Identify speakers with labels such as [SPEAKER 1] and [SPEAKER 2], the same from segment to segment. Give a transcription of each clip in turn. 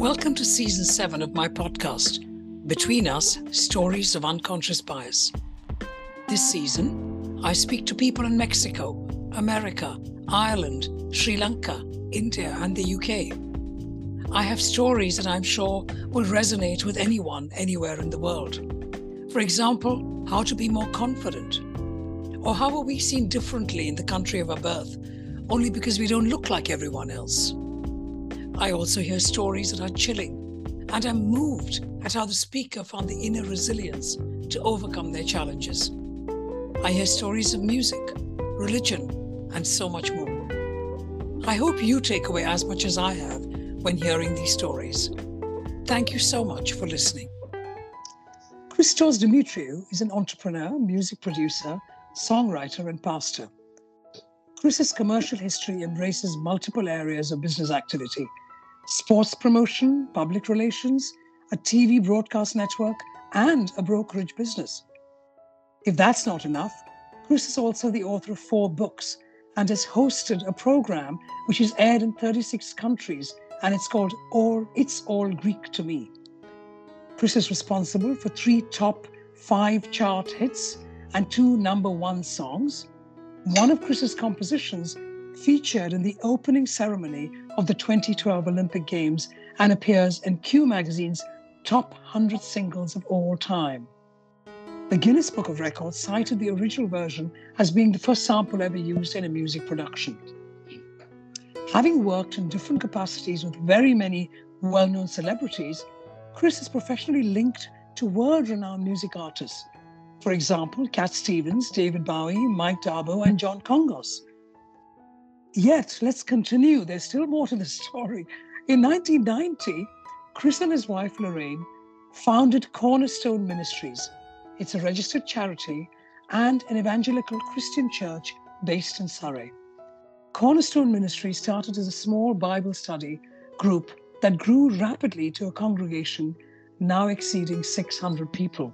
[SPEAKER 1] Welcome to season seven of my podcast, Between Us Stories of Unconscious Bias. This season, I speak to people in Mexico, America, Ireland, Sri Lanka, India, and the UK. I have stories that I'm sure will resonate with anyone anywhere in the world. For example, how to be more confident, or how are we seen differently in the country of our birth only because we don't look like everyone else? I also hear stories that are chilling, and I'm moved at how the speaker found the inner resilience to overcome their challenges. I hear stories of music, religion, and so much more. I hope you take away as much as I have when hearing these stories. Thank you so much for listening. Christos Demetriou is an entrepreneur, music producer, songwriter, and pastor. Chris's commercial history embraces multiple areas of business activity, sports promotion, public relations, a TV broadcast network, and a brokerage business. If that's not enough, Chris is also the author of four books and has hosted a program which is aired in 36 countries, and it's called All It's All Greek to Me. Chris is responsible for three top five chart hits and two number one songs. One of Chris's compositions featured in the opening ceremony of the 2012 Olympic Games and appears in Q Magazine's top 100 singles of all time. The Guinness Book of Records cited the original version as being the first sample ever used in a music production. Having worked in different capacities with very many well known celebrities, Chris is professionally linked to world renowned music artists. For example, Cat Stevens, David Bowie, Mike d'Abo, and John Kongos. Yet, let's continue. There's still more to the story. In 1990, Chris and his wife Lorraine founded Cornerstone Ministries. It's a registered charity and an evangelical Christian church based in Surrey. Cornerstone Ministry started as a small Bible study group that grew rapidly to a congregation now exceeding 600 people.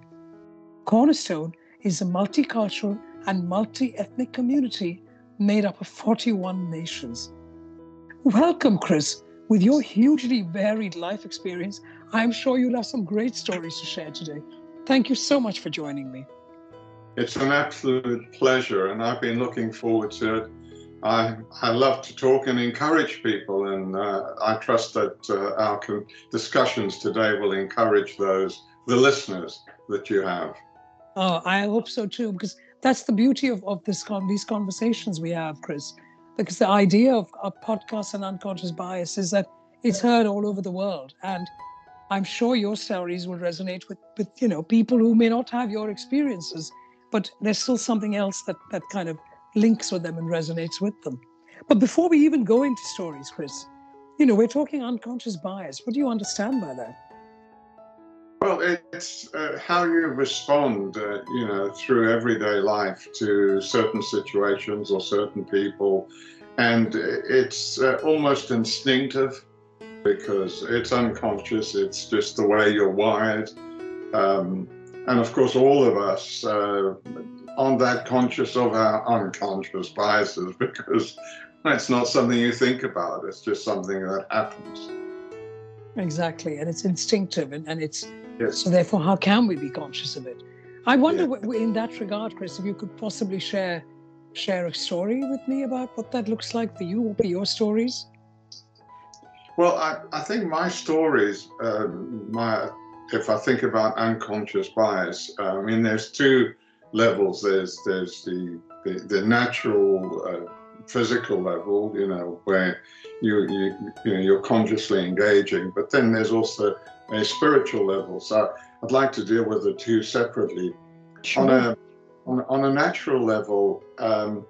[SPEAKER 1] Cornerstone is a multicultural and multi ethnic community made up of 41 nations. Welcome, Chris. With your hugely varied life experience, I'm sure you'll have some great stories to share today. Thank you so much for joining me.
[SPEAKER 2] It's an absolute pleasure, and I've been looking forward to it. I, I love to talk and encourage people, and uh, I trust that uh, our discussions today will encourage those, the listeners that you have.
[SPEAKER 1] Oh, I hope so too, because that's the beauty of, of this con- these conversations we have, Chris. Because the idea of a podcast and unconscious bias is that it's heard all over the world. And I'm sure your stories will resonate with, with you know people who may not have your experiences, but there's still something else that that kind of links with them and resonates with them. But before we even go into stories, Chris, you know, we're talking unconscious bias. What do you understand by that?
[SPEAKER 2] Well, it's uh, how you respond, uh, you know, through everyday life to certain situations or certain people. And it's uh, almost instinctive because it's unconscious, it's just the way you're wired. Um, and of course, all of us uh, aren't that conscious of our unconscious biases because it's not something you think about, it's just something that happens.
[SPEAKER 1] Exactly. And it's instinctive and, and it's Yes. So therefore, how can we be conscious of it? I wonder, yeah. in that regard, Chris, if you could possibly share share a story with me about what that looks like for you. What were your stories?
[SPEAKER 2] Well, I, I think my stories, uh, my if I think about unconscious bias, uh, I mean, there's two levels. There's there's the the, the natural uh, physical level, you know, where you you you know you're consciously engaging, but then there's also a spiritual level. So I'd like to deal with the two separately. Sure. On a on, on a natural level, um,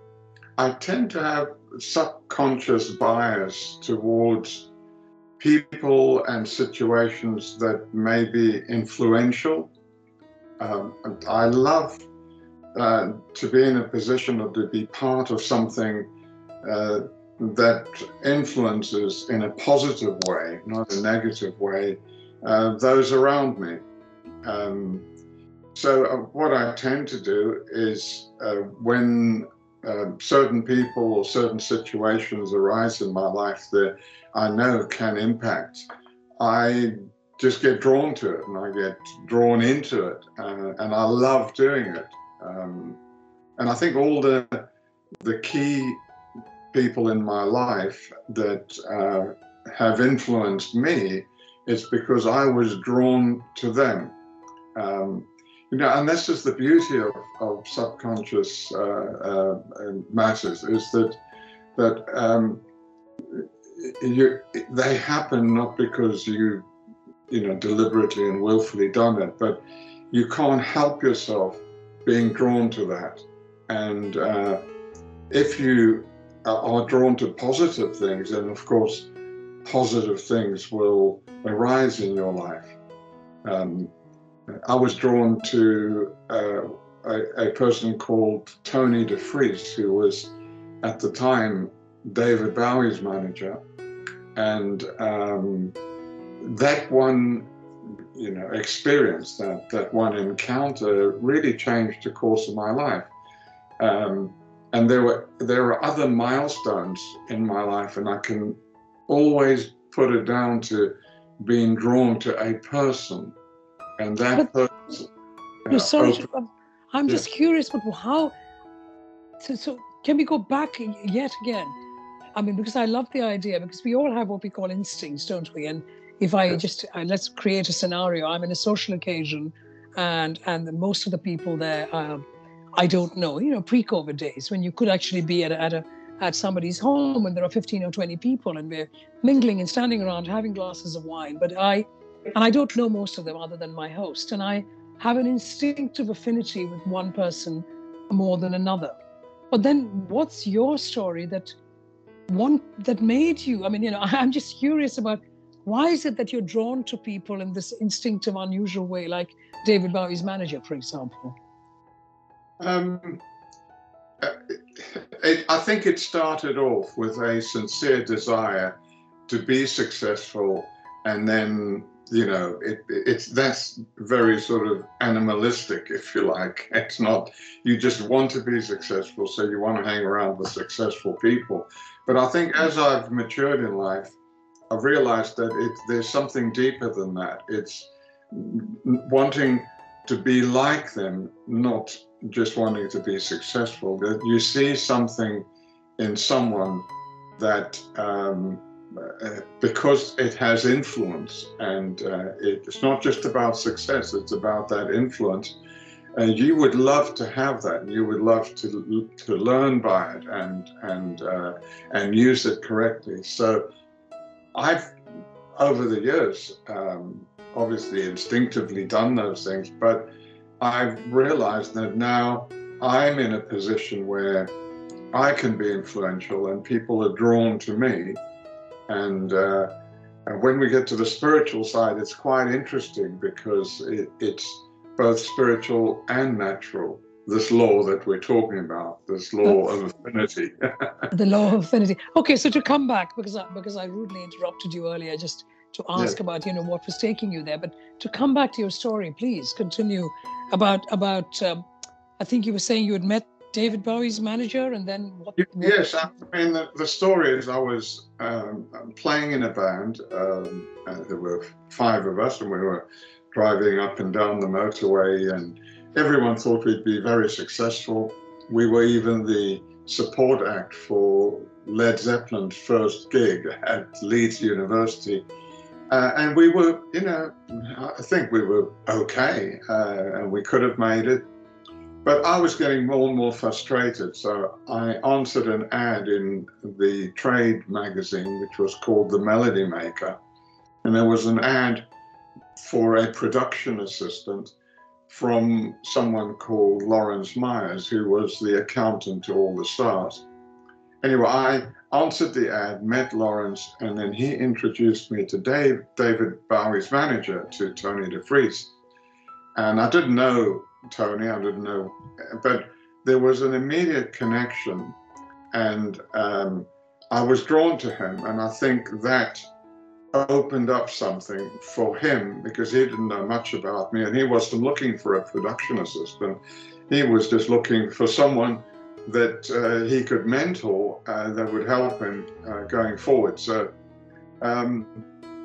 [SPEAKER 2] I tend to have subconscious bias towards people and situations that may be influential. Um, I love uh, to be in a position of to be part of something uh, that influences in a positive way, not a negative way, uh, those around me. Um, so, uh, what I tend to do is uh, when uh, certain people or certain situations arise in my life that I know can impact I just get drawn to it and I get drawn into it, uh, and I love doing it. Um, and I think all the the key people in my life that uh, have influenced me is because I was drawn to them. Um, you know, and this is the beauty of, of subconscious uh, uh, matters is that that um, you, they happen not because you you know deliberately and willfully done it, but you can't help yourself being drawn to that. And uh, if you are drawn to positive things, then of course positive things will arise in your life. Um, I was drawn to uh, a, a, person called Tony DeFries, who was at the time David Bowie's manager, and um, that one, you know, experience, that that one encounter, really changed the course of my life. Um, and there were there are other milestones in my life, and I can always put it down to being drawn to a person, and that but, person.
[SPEAKER 1] No, sorry, open, I'm yeah. just curious, but how? So, so can we go back yet again? I mean, because I love the idea, because we all have what we call instincts, don't we? And if I yes. just uh, let's create a scenario, I'm in a social occasion, and and most of the people there, uh, I don't know. You know, pre-COVID days when you could actually be at a, at a at somebody's home and there are 15 or 20 people and we're mingling and standing around having glasses of wine. But I and I don't know most of them other than my host, and I have an instinctive affinity with one person more than another. But then, what's your story that one that made you i mean you know i'm just curious about why is it that you're drawn to people in this instinctive unusual way like david bowie's manager for example um,
[SPEAKER 2] it, i think it started off with a sincere desire to be successful and then you know it, it's that's very sort of animalistic if you like. It's not you just want to be successful so you want to hang around with successful people. But i think as i've matured in life i've realized that it, there's something deeper than that. It's wanting to be like them not just wanting to be successful that you see something in someone that um, uh, because it has influence and uh, it's not just about success, it's about that influence. And you would love to have that. You would love to to learn by it and and uh, and use it correctly. So, I've over the years, um, obviously instinctively done those things, but I've realized that now I'm in a position where I can be influential and people are drawn to me and, uh, and when we get to the spiritual side, it's quite interesting because it, it's both spiritual and natural. This law that we're talking about, this law of affinity.
[SPEAKER 1] the law of affinity. Okay, so to come back, because I, because I rudely interrupted you earlier, just to ask about you know what was taking you there, but to come back to your story, please continue about about. Um, I think you were saying you had met David Bowie's manager, and then what?
[SPEAKER 2] Yes, I mean the, the story is I was um, playing in a band. Um, there were five of us, and we were driving up and down the motorway, and everyone thought we'd be very successful. We were even the support act for Led Zeppelin's first gig at Leeds University. Uh, and we were, you know, I think we were okay, uh, and we could have made it. But I was getting more and more frustrated, so I answered an ad in the trade magazine, which was called The Melody Maker. And there was an ad for a production assistant from someone called Laurence Myers, who was the accountant to all the stars. Anyway, I answered the ad, met Laurence, and then he introduced me to Dave, David Bowie's manager, to Tony DeFries. And I didn't know Tony, I didn't know, but there was an immediate connection, and um, I was drawn to him, and I think that opened up something for him because he didn't know much about me, and he wasn't looking for a production assistant. He was just looking for someone that uh, he could mentor uh, that would help him uh, going forward. So um,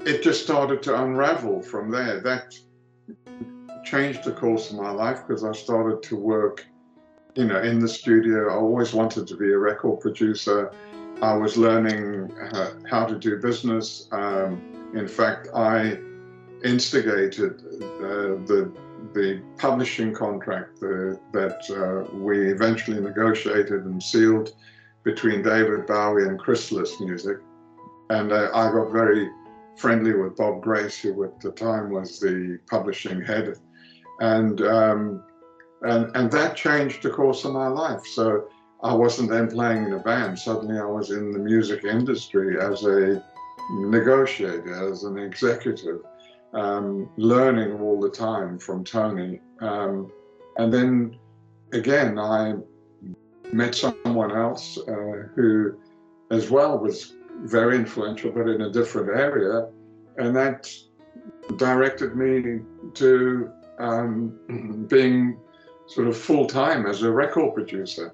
[SPEAKER 2] it just started to unravel from there. That changed the course of my life because I started to work, you know, in the studio. I always wanted to be a record producer. I was learning uh, how to do business. Um, in fact, I instigated uh, the the publishing contract the, that uh, we eventually negotiated and sealed between David Bowie and Chrysalis Music. And uh, I got very friendly with Bob Grace, who at the time was the publishing head. And, um, and, and that changed the course of my life. So I wasn't then playing in a band. Suddenly I was in the music industry as a negotiator, as an executive, um, learning all the time from Tony. Um, and then again, I met someone else uh, who, as well, was very influential, but in a different area. And that directed me to um, being sort of full time as a record producer.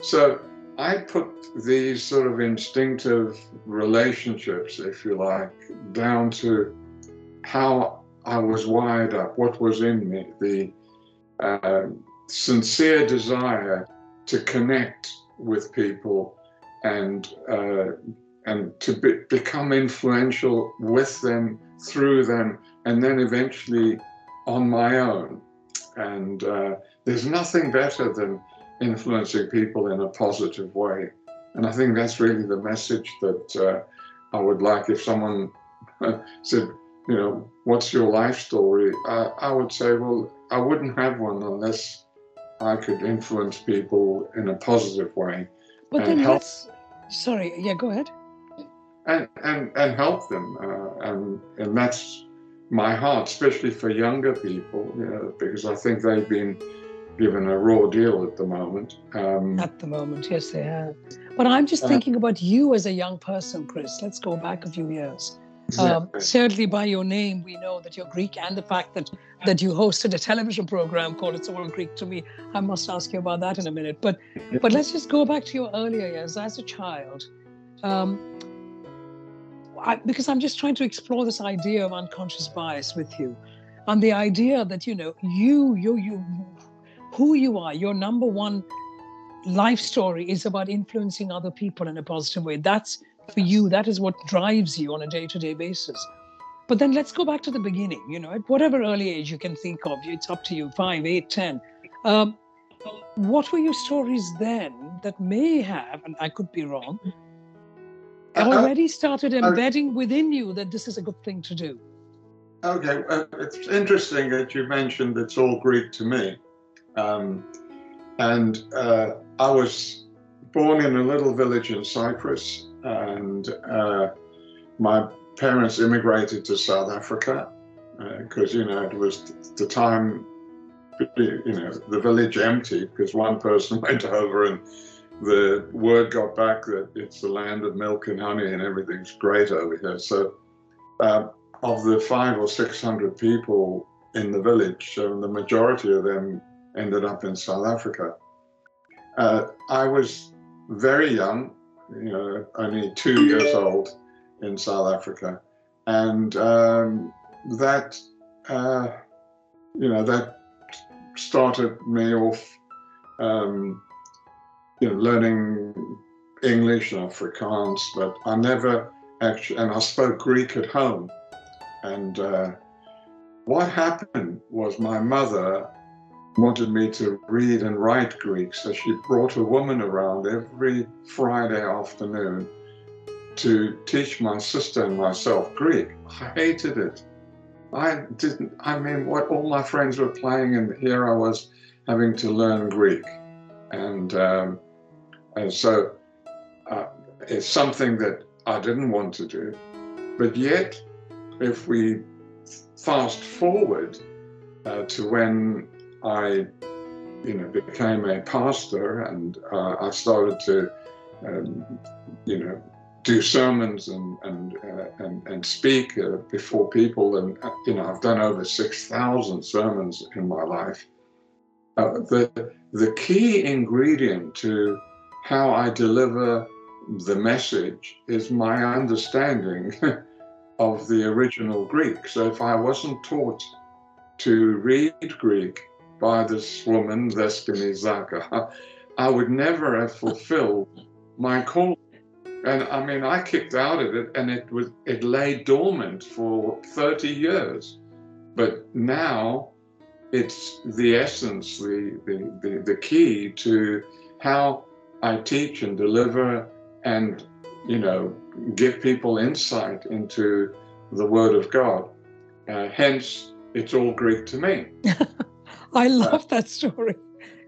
[SPEAKER 2] So I put these sort of instinctive relationships, if you like, down to how I was wired up, what was in me, the uh, sincere desire to connect with people and uh, and to be, become influential with them, through them, and then eventually on my own. And uh, there's nothing better than influencing people in a positive way. And I think that's really the message that uh, I would like if someone said, you know, what's your life story? Uh, I would say, well, I wouldn't have one unless I could influence people in a positive way.
[SPEAKER 1] But then help, let's, sorry, yeah, go ahead.
[SPEAKER 2] And, and, and help them. Uh, and, and that's my heart, especially for younger people, you know, because I think they've been given a raw deal at the moment.
[SPEAKER 1] Um, at the moment, yes, they have. But I'm just uh, thinking about you as a young person, Chris. Let's go back a few years. Um, certainly, by your name, we know that you're Greek, and the fact that that you hosted a television program called "It's All Greek to Me." I must ask you about that in a minute. But but let's just go back to your earlier years as a child. Um, I, because I'm just trying to explore this idea of unconscious bias with you, and the idea that you know you you you who you are, your number one life story is about influencing other people in a positive way. That's for you, that is what drives you on a day to day basis. But then let's go back to the beginning, you know, at whatever early age you can think of, it's up to you, five, eight, ten. Um, what were your stories then that may have, and I could be wrong, uh, uh, already started uh, embedding within you that this is a good thing to do?
[SPEAKER 2] Okay, uh, it's interesting that you mentioned it's all Greek to me. Um, and uh, I was born in a little village in Cyprus and uh, my parents immigrated to South Africa because uh, you know it was the time you know the village empty because one person went over and the word got back that it's the land of milk and honey and everything's great over here. So uh, of the five or six hundred people in the village, um, the majority of them ended up in South Africa. Uh, I was very young you know, only two years old in South Africa. And um, that, uh, you know, that started me off, um, you know, learning English and Afrikaans, but I never actually, and I spoke Greek at home. And uh, what happened was my mother wanted me to read and write Greek, so she brought a woman around every Friday afternoon to teach my sister and myself Greek. I hated it. I didn't, I mean, what all my friends were playing, and here I was having to learn Greek. And, um, and so uh, it's something that I didn't want to do. But yet, if we fast forward uh, to when I, you know, became a pastor and uh, I started to, um, you know, do sermons and and uh, and, and speak uh, before people, and uh, you know, I've done over six thousand sermons in my life. Uh, the the key ingredient to how I deliver the message is my understanding of the original Greek. So if I wasn't taught to read Greek by this woman, Destiny Zaka, I would never have fulfilled my calling. And I mean, I kicked out of it and it was it lay dormant for 30 years. But now it's the essence, the, the, the, the key to how I teach and deliver and, you know, give people insight into the Word of God. Uh, hence, it's all Greek to me.
[SPEAKER 1] I love that story.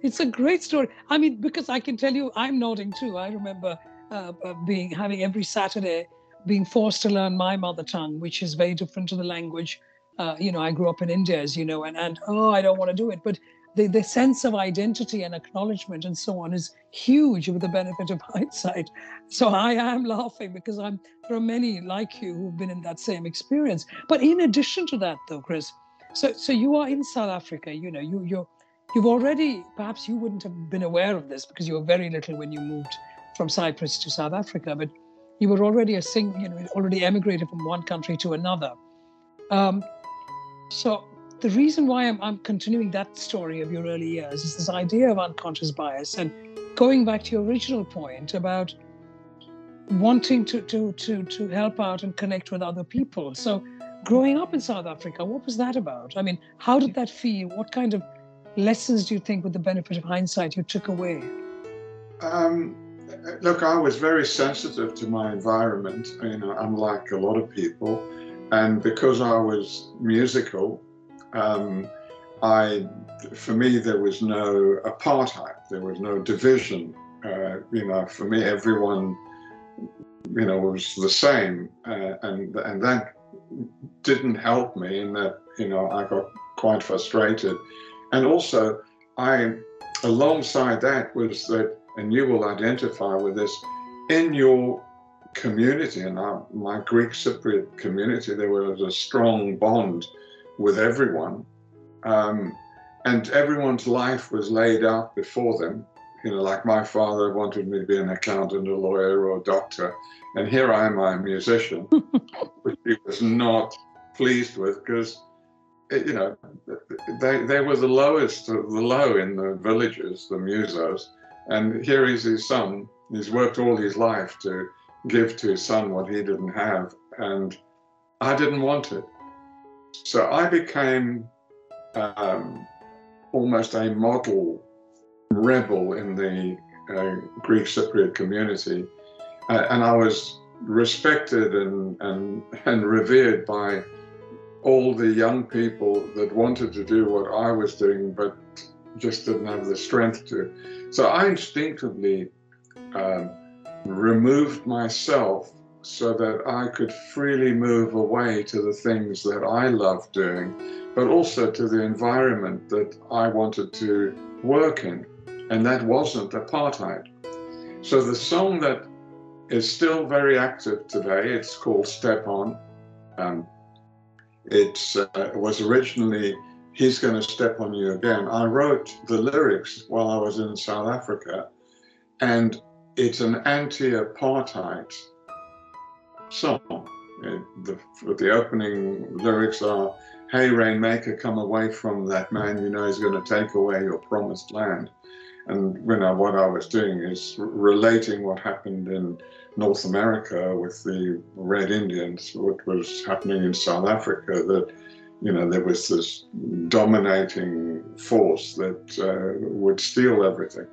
[SPEAKER 1] It's a great story. I mean, because I can tell you, I'm nodding too. I remember uh, uh, being having every Saturday being forced to learn my mother tongue, which is very different to the language. Uh, you know, I grew up in India, as you know, and and oh, I don't want to do it. But the, the sense of identity and acknowledgement and so on is huge with the benefit of hindsight. So I am laughing because I'm there are many like you who've been in that same experience. But in addition to that, though, Chris, so so you are in South Africa. You know, you you're you've already perhaps you wouldn't have been aware of this because you were very little when you moved from Cyprus to South Africa, but you were already a sing, you know, already emigrated from one country to another. Um, so the reason why I'm, I'm continuing that story of your early years is this idea of unconscious bias and going back to your original point about wanting to to to to help out and connect with other people. So growing up in South Africa, what was that about? I mean, how did that feel? What kind of lessons do you think, with the benefit of hindsight, you took away?
[SPEAKER 2] Um, look, I was very sensitive to my environment, you know, unlike a lot of people. And because I was musical, um, I, for me, there was no apartheid. There was no division. Uh, you know, for me, everyone, you know, was the same, uh, and and that didn't help me in that you know I got quite frustrated, and also I, alongside that, was that, and you will identify with this, in your community and my Greek Cypriot community, there was a strong bond with everyone. Um, and everyone's life was laid out before them. You know, like my father wanted me to be an accountant, a lawyer, or a doctor. And here I am, I'm a musician, which he was not pleased with because, you know, they, they were the lowest of the low in the villages, the musos. And here is his son. He's worked all his life to give to his son what he didn't have. And I didn't want it. So I became um, almost a model rebel in the uh, Greek Cypriot community. Uh, and I was respected and, and, and revered by all the young people that wanted to do what I was doing, but just didn't have the strength to. So I instinctively um, removed myself so that I could freely move away to the things that I loved doing, but also to the environment that I wanted to work in. And that wasn't apartheid. So the song that is still very active today, it's called Step On. Um, it uh, was originally He's Going to Step on You Again. I wrote the lyrics while I was in South Africa, and it's an anti apartheid song. the, the opening lyrics are, Hey, Rainmaker, come away from that man you know is going to take away your promised land. And you know, what I was doing is relating what happened in North America with the Red Indians, what was happening in South Africa, that you know there was this dominating force that uh, would steal everything,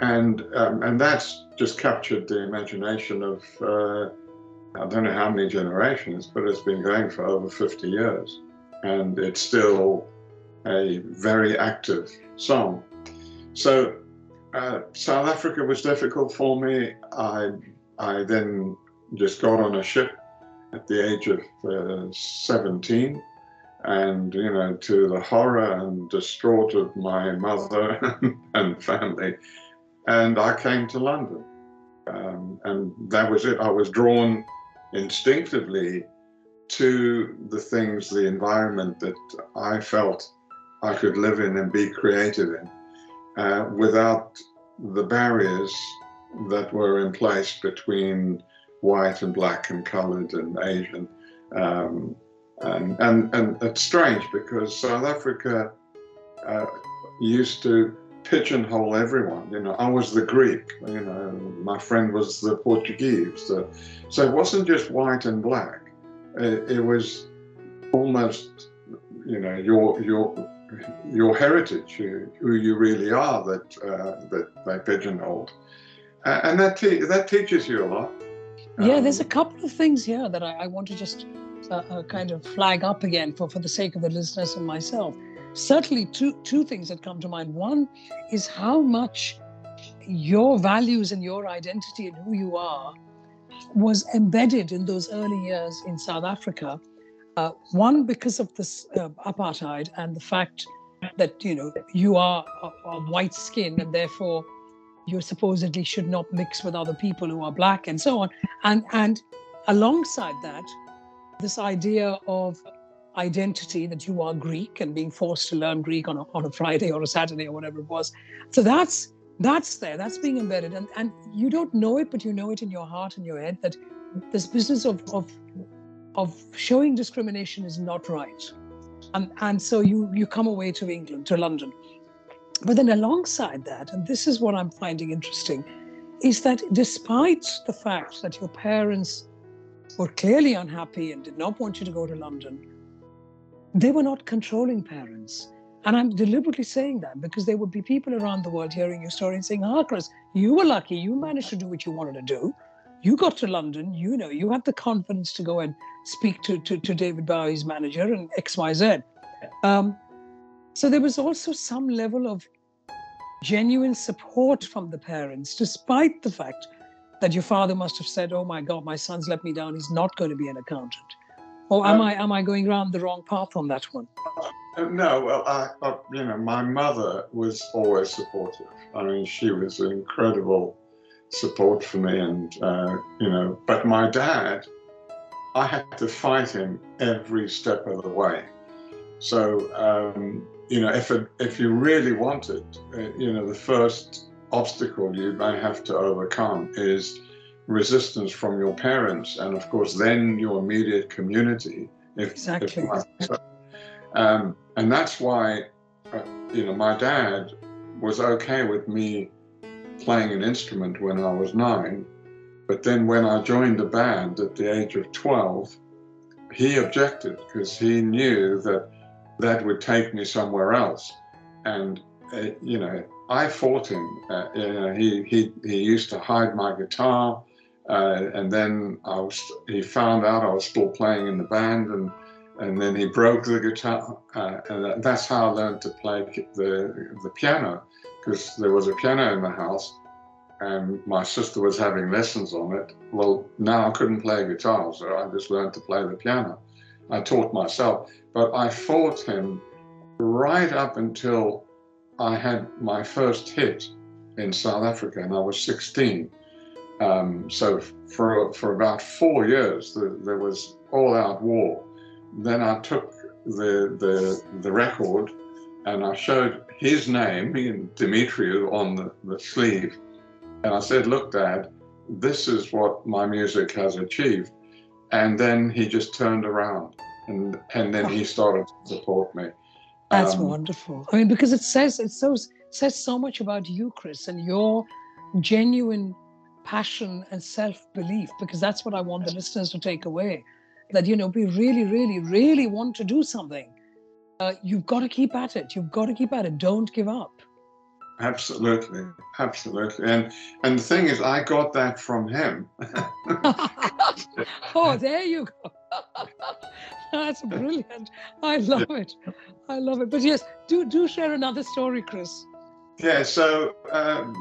[SPEAKER 2] and um, and that's just captured the imagination of uh, I don't know how many generations, but it's been going for over 50 years. And it's still a very active song. So uh, South Africa was difficult for me. I, I then just got on a ship at the age of uh, 17 and you know to the horror and distraught of my mother and family. And i came to london. Um, and that was it. I was drawn instinctively to the things, the environment that I felt I could live in and be creative in uh, without the barriers that were in place between white and black and colored and Asian. Um, and, and, and it's strange because South Africa uh, used to pigeonhole everyone. You know, I was the Greek, you know, my friend was the Portuguese. So it wasn't just white and black. It, it was almost, you know, your your your heritage, who you really are, that uh, that they pigeonholed, uh, and that te- that teaches you a lot.
[SPEAKER 1] Yeah, um, there's a couple of things here that I, I want to just uh, uh, kind of flag up again for for the sake of the listeners and myself. Certainly, two two things that come to mind. One is how much your values and your identity and who you are was embedded in those early years in South Africa uh, one, because of this uh, apartheid and the fact that you know you are a, white skin and therefore you supposedly should not mix with other people who are black and so on. And and alongside that, this idea of identity that you are Greek and being forced to learn Greek on a, on a Friday or a Saturday or whatever it was. So that's that's there, that's being embedded. And and you don't know it, but you know it in your heart and your head that this business of of of showing discrimination is not right. And, and so you, you come away to England, to London. But then alongside that, and this is what I'm finding interesting, is that despite the fact that your parents were clearly unhappy and did not want you to go to London, they were not controlling parents. And I'm deliberately saying that because there would be people around the world hearing your story and saying, Ah, Chris, you were lucky. You managed to do what you wanted to do you got to London, you know, you had the confidence to go and speak to, to, to David Bowie's manager and XYZ. Um, so there was also some level of genuine support from the parents, despite the fact that your father must have said, "Oh my God, my son's let me down. He's not going to be an accountant." Or am um, I am I going around the wrong path on that one?
[SPEAKER 2] Uh, no, well, I, uh, you know, my mother was always supportive. I mean, she was an incredible support for me, and uh, you know, but my dad, I had to fight him every step of the way. So um, you know, if it, if you really want it, uh, you know, the first obstacle you may have to overcome is resistance from your parents, and of course, then your immediate community.
[SPEAKER 1] If, exactly. If
[SPEAKER 2] um, and that's why, uh, you know, my dad was okay with me playing an instrument when I was nine. But then when I joined the band at the age of 12, he objected because he knew that that would take me somewhere else. And, uh, you know, I fought him. Uh, you know, he, he, he used to hide my guitar. Uh, and then I was, he found out I was still playing in the band and, and then he broke the guitar. Uh, and that's how I learned to play the, the piano because there was a piano in the house and my sister was having lessons on it. Well, now I couldn't play guitar, so I just learned to play the piano. I taught myself, but I fought him right up until I had my first hit in South Africa, and I was 16. Um, so for for about four years, the, there was all-out war. Then I took the the the record, and I showed his name, Demetriou, on the, the sleeve. And I said, Look, Dad, this is what my music has achieved. And then he just turned around and, and then he started to support me.
[SPEAKER 1] That's um, wonderful. I mean, because it says it so says so much about you, Chris, and your genuine passion and self-belief, because that's what I want the listeners to take away. That you know, we really, really, really want to do something uh, you've got to keep at it. You've got to keep at it. Don't give up.
[SPEAKER 2] Absolutely, absolutely. And and the thing is, I got that from him.
[SPEAKER 1] oh, there you go. That's brilliant. I love it. I love it. But yes, do do share another story, Chris.
[SPEAKER 2] Yeah. So um,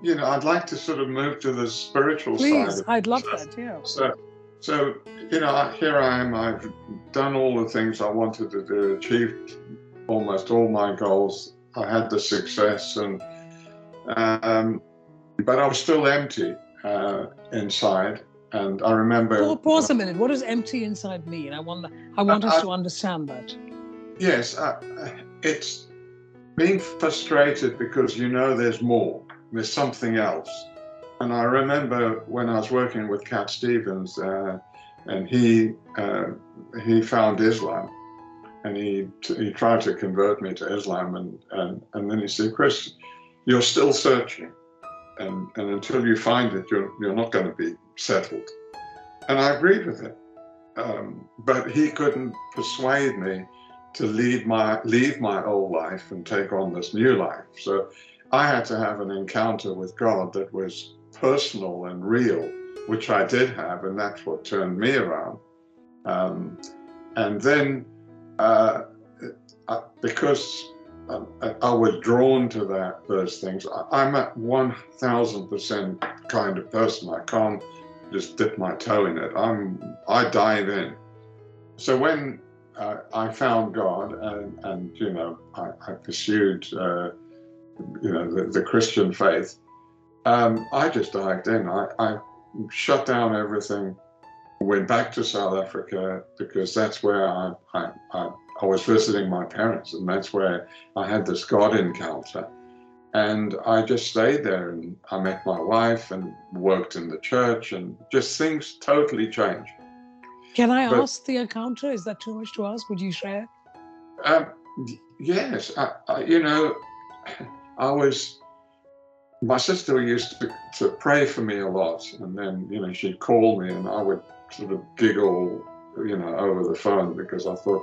[SPEAKER 2] you know, I'd like to sort of move to the spiritual
[SPEAKER 1] Please,
[SPEAKER 2] side.
[SPEAKER 1] Please, I'd love that. Yeah.
[SPEAKER 2] So so, you know, here I am. I've done all the things I wanted to do, achieved almost all my goals. I had the success, and um, but I was still empty uh, inside. And I remember.
[SPEAKER 1] pause a minute. What does empty inside mean? I want. I want us to understand that.
[SPEAKER 2] Yes, uh, it's being frustrated because you know there's more. There's something else and I remember when I was working with Cat Stevens, uh, and he uh, he found Islam, and he he tried to convert me to Islam, and and and then he said, Chris, you're still searching, and and until you find it, you're you're not going to be settled, and I agreed with him, um, but he couldn't persuade me to leave my leave my old life and take on this new life. So I had to have an encounter with God that was personal and real, which I did have, and that's what turned me around. Um, and then, uh, I, because I, I, was drawn to that those things, I, am a one thousand percent kind of person. I can't just dip my toe in it. I'm I dive in. So when uh, I found God, and, and you know, I, I pursued, uh, you know, the, the Christian faith. Um, I just dived in. I, I shut down everything, went back to South Africa because that's where I, I, I, I was visiting my parents, and that's where I had this God encounter. And I just stayed there, and I met my wife and worked in the church, and just things totally changed.
[SPEAKER 1] Can I but, ask the encounter? Is that too much to ask? Would you share?
[SPEAKER 2] Um, yes, I, I, you know, I was. My sister used to, to pray for me a lot, and then you know she'd call me, and I would sort of giggle, you know, over the phone because I thought,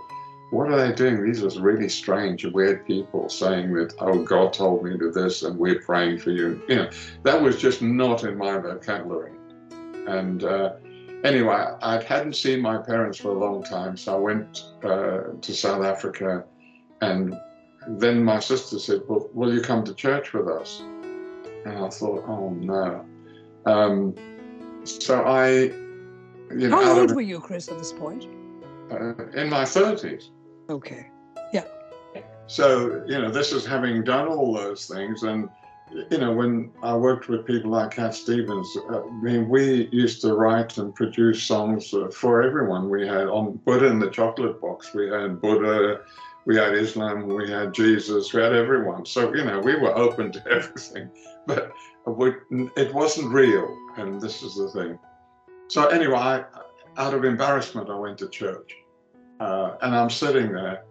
[SPEAKER 2] what are they doing? These are really strange, weird people saying that, oh, God told me to this, and we're praying for you. You know, that was just not in my vocabulary, and. Uh, anyway, I hadn't seen my parents for a long time, so I went uh, to South Africa, and then my sister said, "Well, will you come to church with us?" And I thought, "Oh no." Um, so I,
[SPEAKER 1] you know, how old of, were you, Chris, at this point?
[SPEAKER 2] Uh, in my thirties.
[SPEAKER 1] Okay. Yeah.
[SPEAKER 2] So you know, this is having done all those things, and you know, when I worked with people like Cat Stevens, uh, I mean, we used to write and produce songs uh, for everyone. We had on Buddha in the Chocolate Box, we had Buddha, we had Islam, we had Jesus, we had everyone. So, you know, we were open to everything, but we, it wasn't real. And this is the thing. So, anyway, I, out of embarrassment, I went to church. Uh, and I'm sitting there.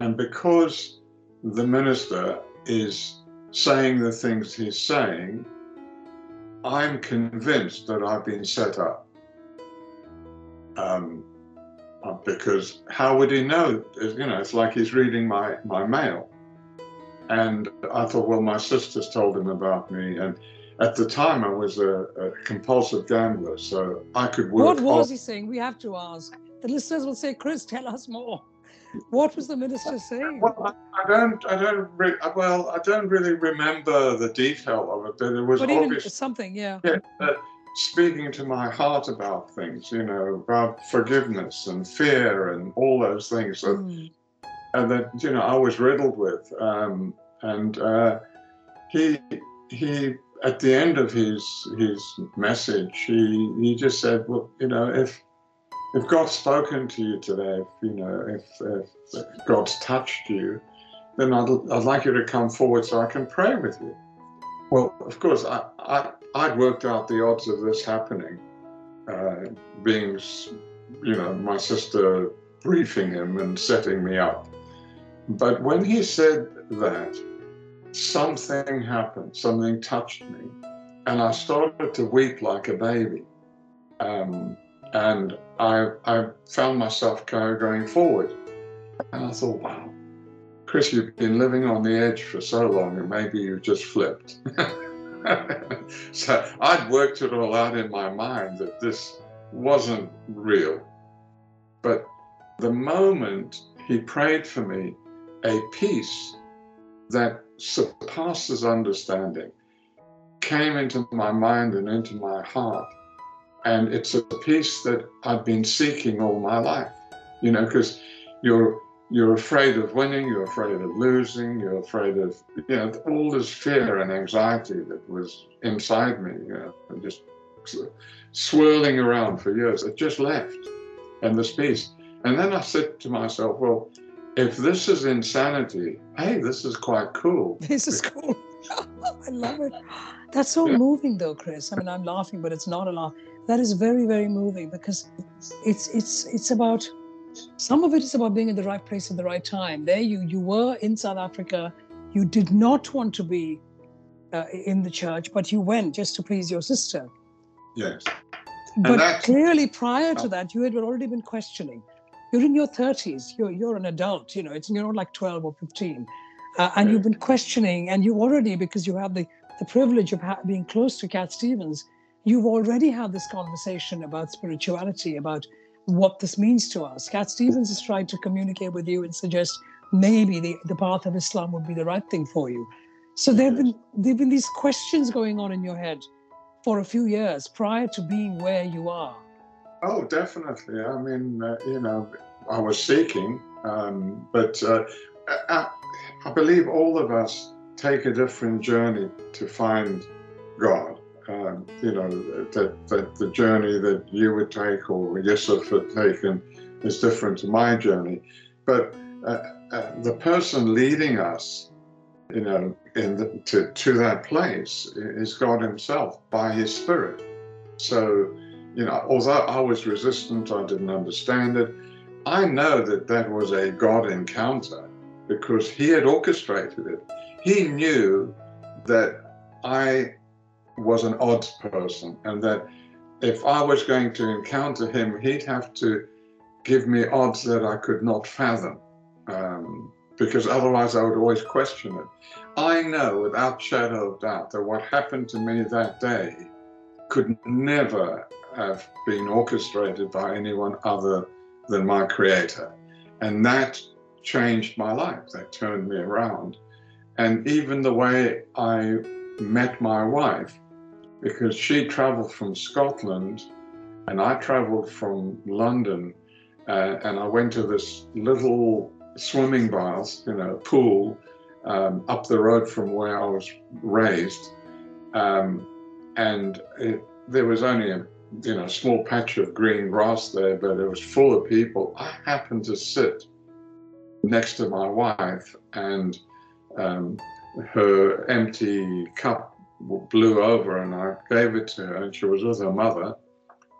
[SPEAKER 2] And because the minister is saying the things he's saying, I'm convinced that I've been set up. Um, uh, because how would he know? You know, it's like he's reading my, my mail. And I thought, well, my sister's told him about me. And at the time, I was a, a compulsive gambler, so I could work.
[SPEAKER 1] What was off. he saying? We have to ask. The listeners will say, Chris, tell us more. What was the minister saying?
[SPEAKER 2] Well, I don't, I don't, re- well, I don't really remember the detail of it, but it was
[SPEAKER 1] but
[SPEAKER 2] obvious
[SPEAKER 1] something, yeah.
[SPEAKER 2] Yeah, speaking to my heart about things, you know, about forgiveness and fear and all those things that, mm. and that you know I was riddled with, um, and uh, he he at the end of his his message, he he just said, well, you know, if if God's spoken to you today, if you know, if, if, if God's touched you, then I'd, I'd like you to come forward so I can pray with you. Well, of course, I, I, I'd worked out the odds of this happening, uh, being, you know, my sister briefing him and setting me up. But when he said that, something happened, something touched me, and I started to weep like a baby. Um, and I, I found myself kind of going forward. And I thought, wow, Chris, you've been living on the edge for so long, and maybe you've just flipped. so I'd worked it all out in my mind that this wasn't real. But the moment he prayed for me, a peace that surpasses understanding came into my mind and into my heart. And it's a peace that I've been seeking all my life, you know, because you're you're afraid of winning, you're afraid of losing, you're afraid of, you know, all this fear and anxiety that was inside me, you know, just swirling around for years. It just left, and this peace. And then I said to myself, well, if this is insanity, hey, this is quite cool.
[SPEAKER 1] This is cool. I love it. That's so yeah. moving, though, Chris. I mean, I'm laughing, but it's not a laugh. That is very, very moving because it's it's it's about some of it is about being in the right place at the right time. There, you you were in South Africa. You did not want to be uh, in the church, but you went just to please your sister.
[SPEAKER 2] Yes.
[SPEAKER 1] But clearly, prior to that, you had already been questioning. You're in your 30s. You're you're an adult. You know, it's you're not like 12 or 15, uh, and you've been questioning, and you already because you have the the privilege of ha- being close to Cat Stevens, you've already had this conversation about spirituality, about what this means to us. Cat Stevens has tried to communicate with you and suggest maybe the, the path of Islam would be the right thing for you. So there have been there have been these questions going on in your head for a few years prior to being where you are.
[SPEAKER 2] Oh, definitely. I mean, uh, you know, I was seeking, um, but uh, I, I believe all of us take a different journey to find God. You know, that, that the journey that you would take or Yusuf had taken is different to my journey. But uh, uh, the person leading us, you know, in the, to, to that place is God Himself by His Spirit. So, you know, although I was resistant, I didn't understand it, I know that that was a God encounter because He had orchestrated it he knew that I was an odd person and that if I was going to encounter him, he'd have to give me odds that I could not fathom, um, because otherwise I would always question it. I know without shadow of doubt that what happened to me that day could never have been orchestrated by anyone other than my creator. And that changed my life, that turned me around and even the way I met my wife, because she traveled from Scotland and I traveled from London, uh, and I went to this little swimming bath, you know, pool um, up the road from where I was raised, um, and it, there was only a you know small patch of green grass there, but it was full of people. I happened to sit next to my wife, and um, her empty cup blew over and I gave it to her and she was with her mother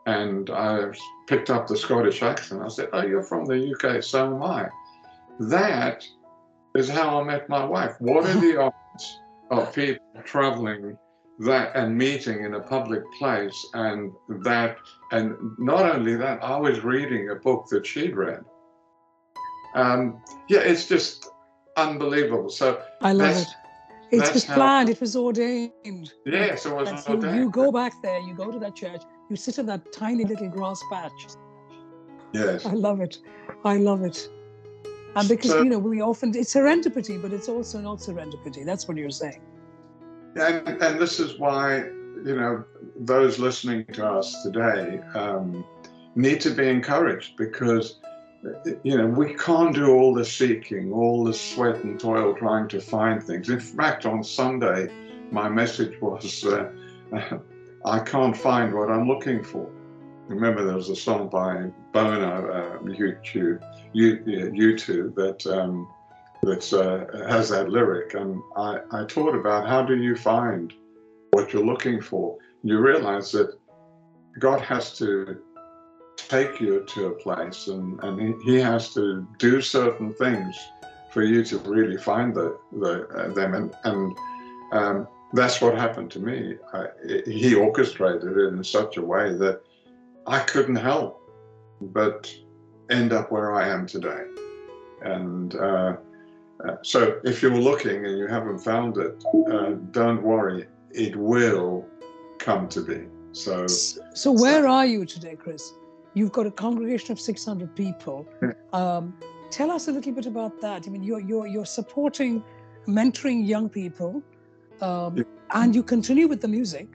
[SPEAKER 2] and I picked up the Scottish accent. I said, oh, you're from the UK, so am I. That is how I met my wife. What are the odds of people traveling that and meeting in a public place and that and not only that i was reading a book that she'd read um, yeah it's just unbelievable. So
[SPEAKER 1] I love it. It was planned. It was ordained.
[SPEAKER 2] Yes, it was
[SPEAKER 1] and ordained. You go back there. You go to that church. You sit in that tiny little grass patch.
[SPEAKER 2] Yes.
[SPEAKER 1] I love it. I love it. And because so, you know we often it's serendipity, but it's also not serendipity. That's what you're saying.
[SPEAKER 2] And and this is why you know those listening to us today um, need to be encouraged because you know, we can't do all the seeking, all the sweat and toil trying to find things. In fact, on Sunday, my message was, uh, I can't find what I'm looking for. Remember, there was a song by Bono, uh, U2, U2 that um, that uh, has that lyric, and I, I taught about how do you find what you're looking for. You realize that God has to take you to a place and, and he, he has to do certain things for you to really find the, the uh, them. And, and um, that's what happened to me. I, he orchestrated it in such a way that i couldn't help but end up where i am today. And uh, uh, so if you're looking and you haven't found it uh, don't worry. It will come to be. So
[SPEAKER 1] so where are you today chris You've got a congregation of 600 people. Um, tell us a little bit about that. I mean, you're you're you're supporting, mentoring young people, um, and you continue with the music,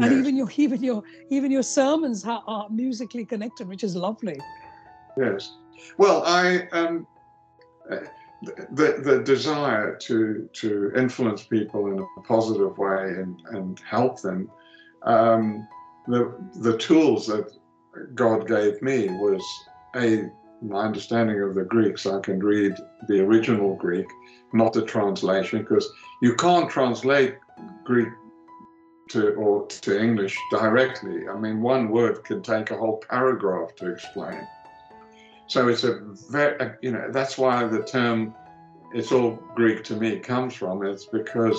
[SPEAKER 1] and even your even your even your sermons are musically connected, which is lovely.
[SPEAKER 2] Yes. Well, I um, the the desire to to influence people in a positive way and and help them. Um, the the tools that God gave me was a my understanding of the Greeks. I can read the original Greek, not the translation, because you can't translate Greek to or to English directly. I mean, one word can take a whole paragraph to explain. So it's a very, you know, that's why the term it's all Greek to me comes from. It's because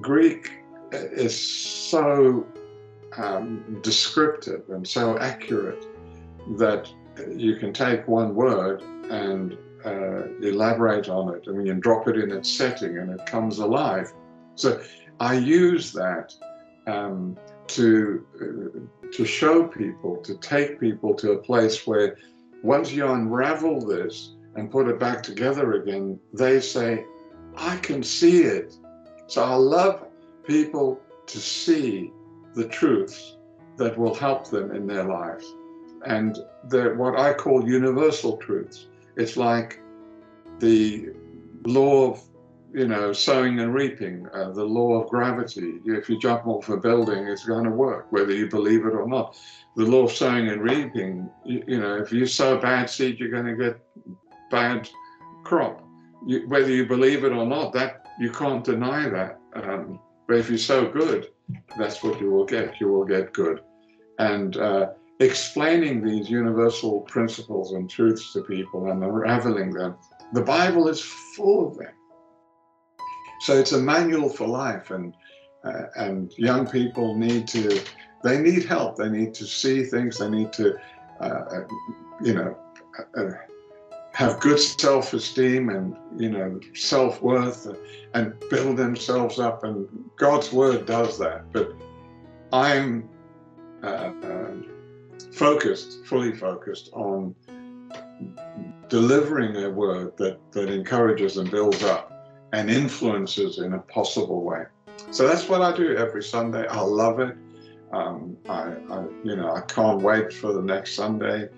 [SPEAKER 2] Greek is so um, descriptive and so accurate that you can take one word and uh, elaborate on it. Mean, you drop it in its setting and it comes alive. So I use that um, to uh, to show people, to take people to a place where once you unravel this and put it back together again, they say, "I can see it." So I love people to see the truths that will help them in their lives, and they're what I call universal truths. It's like the law of you know, sowing and reaping, uh, the law of gravity. If you jump off a building, it's going to work, whether you believe it or not. The law of sowing and reaping, you, you know, if you sow bad seed, you're going to get bad crop. You, whether you believe it or not, that you can't deny that. Um, but if you sow good, that's what you will get. You will get good. And uh, explaining these universal principles and truths to people and unraveling them, the Bible is full of them so it's a manual for life, and uh, and young people need to they need help. They need to see things. They need to uh, uh you know uh, uh, have good self-esteem and you know self-worth and build themselves up. And God's word does that. But I'm uh, focused, fully focused on delivering a word that that encourages and builds up and influences in a possible way. So that's what I do every Sunday. I love it. Um, I, I, you know, I can't wait for the next Sunday.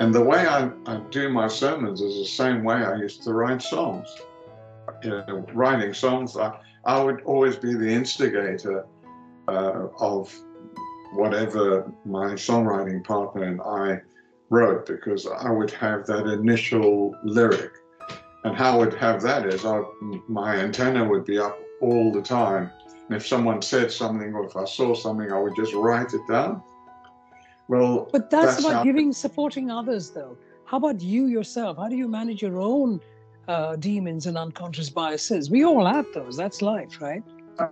[SPEAKER 2] And the way I, I do my sermons is the same way I used to write songs. You know, writing songs, I, I would always be the instigator uh, of whatever my songwriting partner and I wrote because I would have that initial lyric and how I would have that is I, my antenna would be up all the time. And if someone said something or if I saw something, I would just write it down. Well,
[SPEAKER 1] but that's, that's about giving, supporting others, though. How about you yourself? How do you manage your own uh, demons and unconscious biases? We all have those. That's life, right?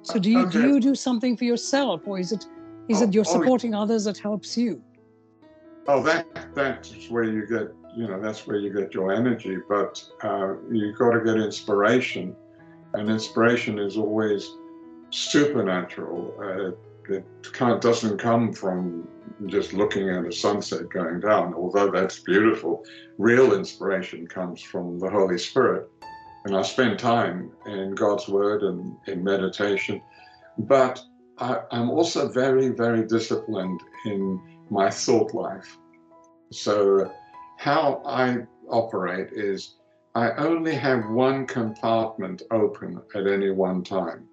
[SPEAKER 1] So do you okay. do you do something for yourself, or is it is oh, it you're oh, supporting oh, others that helps you?
[SPEAKER 2] Oh, that that's where you get you know that's where you get your energy but uh, you've got to get inspiration and inspiration is always supernatural uh, it kind of doesn't come from just looking at a sunset going down although that's beautiful real inspiration comes from the holy spirit and i spend time in god's word and in meditation but I, i'm also very very disciplined in my thought life so how I operate is I only have one compartment open at any one time.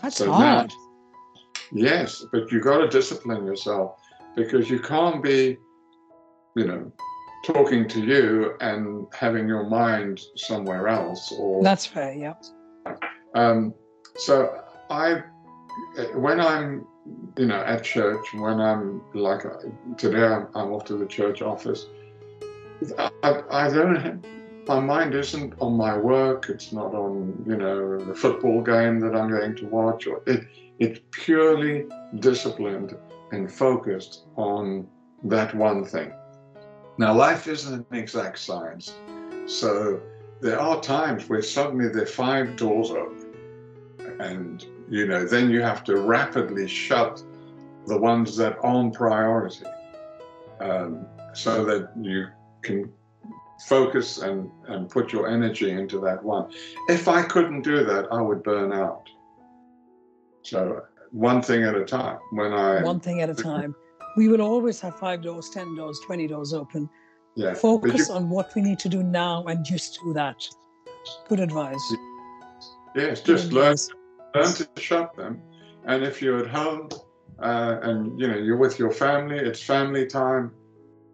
[SPEAKER 1] That's so hard. That,
[SPEAKER 2] yes, but you've got to discipline yourself because you can't be, you know, talking to you and having your mind somewhere else. Or
[SPEAKER 1] that's fair. Yeah.
[SPEAKER 2] Um, so I, when I'm, you know, at church, when I'm like today, I'm, I'm off to the church office I, I don't have, my mind isn't on my work. It's not on, you know, the football game that I'm going to watch. Or it, it's purely disciplined and focused on that one thing. Now, life isn't an exact science. So there are times where suddenly there are five doors open. And, you know, then you have to rapidly shut the ones that aren't priority um, so that you can focus and, and put your energy into that one. If I couldn't do that, I would burn out. So one thing at a time. When I
[SPEAKER 1] one thing at a time. we will always have five doors, ten doors, twenty doors open.
[SPEAKER 2] Yeah.
[SPEAKER 1] Focus you, on what we need to do now and just do that. Good advice.
[SPEAKER 2] Yes, just Good learn learn to shut them. And if you're at home uh, and you know you're with your family, it's family time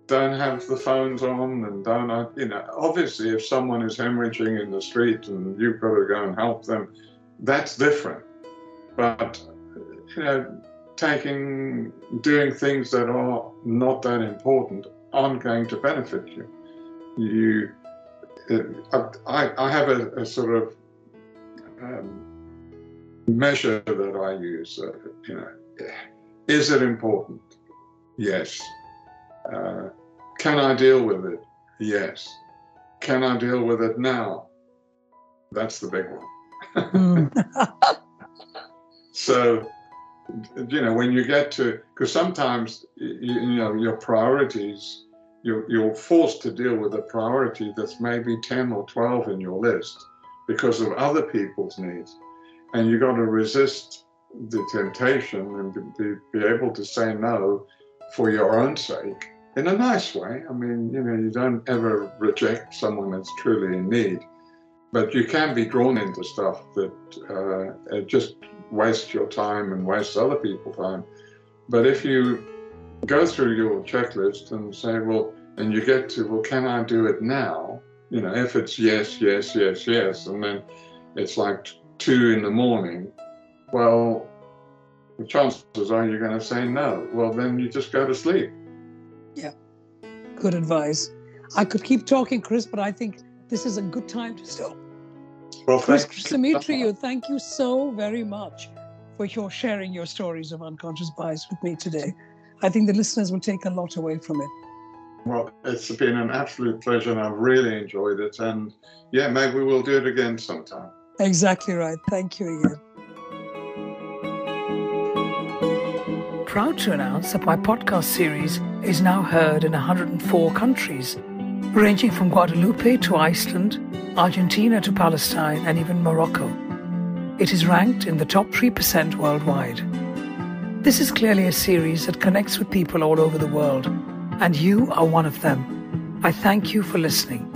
[SPEAKER 2] don't have the phones on and don't, uh, you know, obviously if someone is hemorrhaging in the street and you've got to go and help them, that's different. But you know, taking, doing things that are not that important aren't going to benefit you. You, I, I have a, a sort of um, measure that I use. Uh, you know, is it important? Yes. Uh, can I deal with it? Yes. Can I deal with it now? That's the big one. mm. so, you know, when you get to, because sometimes, you, you, know, your priorities, you're, you're forced to deal with a priority that's maybe 10 or 12 in your list because of other people's needs. And you've got to resist the temptation and be, be able to say no for your own sake in a nice way. I mean, you know, you don't ever reject someone that's truly in need, but you can be drawn into stuff that uh, just wastes your time and waste other people's time. But if you go through your checklist and say, well, and you get to, well, can I do it now? You know, if it's yes, yes, yes, yes, and then it's like two in the morning, well, the chances are you're going to say no. Well, then you just go to sleep.
[SPEAKER 1] Yeah, good advice. I could keep talking, Chris, but I think this is a good time to stop. Well, Chris Christos Demetriou, thank you so very much for your sharing your stories of unconscious bias with me today. I think the listeners will take a lot away from it.
[SPEAKER 2] Well, it's been an absolute pleasure and I've really enjoyed it. And yeah, maybe we'll do it again sometime.
[SPEAKER 1] Exactly right. Thank you again. Proud to announce that my podcast series is now heard in 104 countries, ranging from Guadeloupe to Iceland, Argentina to Palestine, and even Morocco. It is ranked in the top 3% worldwide. This is clearly a series that connects with people all over the world, and you are one of them. I thank you for listening.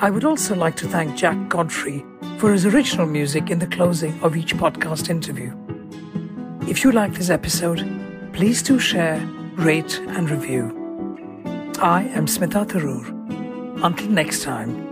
[SPEAKER 1] I would also like to thank Jack Godfrey for his original music in the closing of each podcast interview. If you like this episode, please do share, rate, and review. I am Smita Tharoor. Until next time.